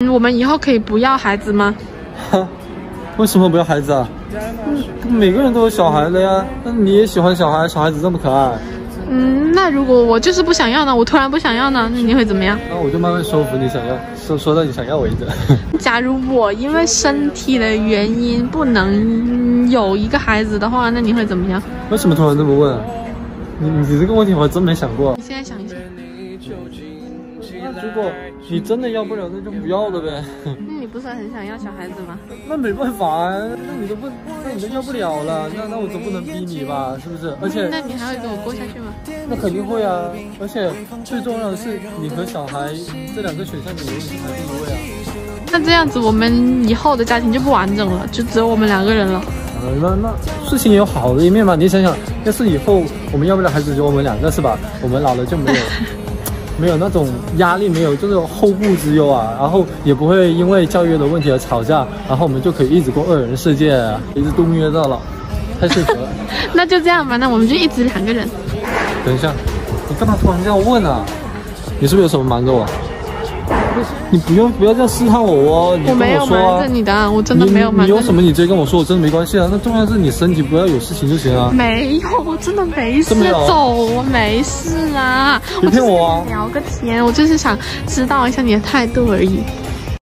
嗯，我们以后可以不要孩子吗？哈，为什么不要孩子啊？嗯，每个人都有小孩的呀。那你也喜欢小孩，小孩子这么可爱。嗯，那如果我就是不想要呢？我突然不想要呢？那你会怎么样？那我就慢慢说服你想要，说说到你想要为止。假如我因为身体的原因不能有一个孩子的话，那你会怎么样？为什么突然这么问？你你这个问题我还真没想过。你现在想如果你真的要不了，那就不要了呗。那你不是很想要小孩子吗？那没办法啊，那你都不，那你都要不了了，那那我总不能逼你吧，是不是？而且，那你还会跟我过下去吗？那肯定会啊，而且最重要的是，你和小孩这两个选项，你永远是排第一位啊。那这样子，我们以后的家庭就不完整了，就只有我们两个人了。呃，那那事情也有好的一面嘛，你想想，要是以后我们要不了孩子，就我们两个是吧？我们老了就没有。没有那种压力，没有这种后顾之忧啊，然后也不会因为教育的问题而吵架，然后我们就可以一直过二人世界，一直度蜜月到老，太幸福了。那就这样吧，那我们就一直两个人。等一下，你干嘛突然这样问啊？你是不是有什么瞒着我？你不用不要这样试探我哦，我没有瞒着你的，我真的没有瞒着你。你有什么你直接跟我说，我真的没关系啊。那重要是你身体不要有事情就行啊。没有，我真的没事，走，我没事啊。我骗我啊！聊个天，我就是想知道一下你的态度而已。